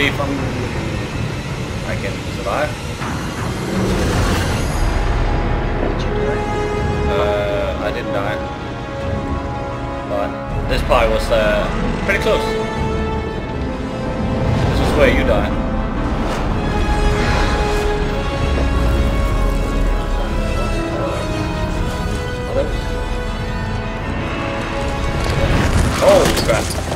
see if I'm... I can survive. Did you die? Uh, I didn't die. But this part was uh, pretty close. This is where you died. Oh crap.